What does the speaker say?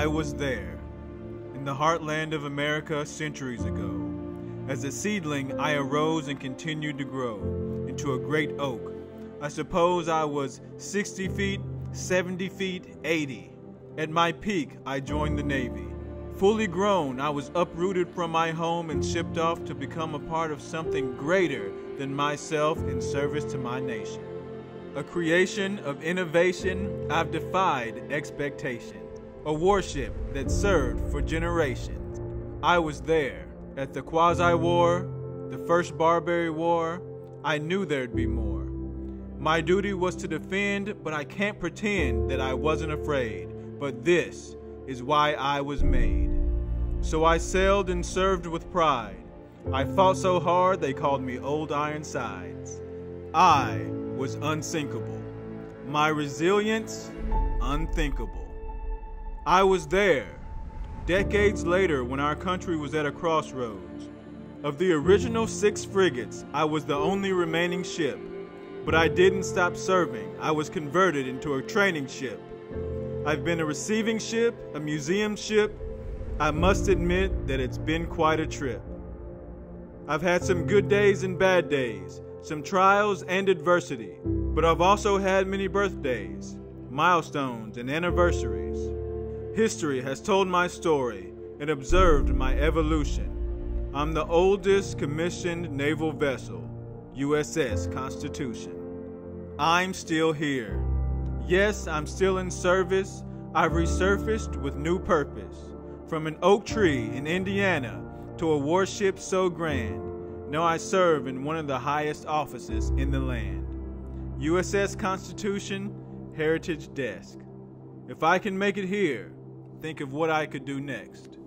I was there, in the heartland of America centuries ago. As a seedling, I arose and continued to grow into a great oak. I suppose I was 60 feet, 70 feet, 80. At my peak, I joined the Navy. Fully grown, I was uprooted from my home and shipped off to become a part of something greater than myself in service to my nation. A creation of innovation, I've defied expectation. A warship that served for generations. I was there at the Quasi War, the First Barbary War. I knew there'd be more. My duty was to defend, but I can't pretend that I wasn't afraid. But this is why I was made. So I sailed and served with pride. I fought so hard they called me Old Ironsides. I was unsinkable. My resilience, unthinkable. I was there, decades later when our country was at a crossroads. Of the original six frigates, I was the only remaining ship. But I didn't stop serving. I was converted into a training ship. I've been a receiving ship, a museum ship. I must admit that it's been quite a trip. I've had some good days and bad days, some trials and adversity, but I've also had many birthdays, milestones, and anniversaries. History has told my story and observed my evolution. I'm the oldest commissioned naval vessel, USS Constitution. I'm still here. Yes, I'm still in service. I've resurfaced with new purpose. From an oak tree in Indiana to a warship so grand, now I serve in one of the highest offices in the land. USS Constitution, Heritage Desk. If I can make it here, think of what I could do next.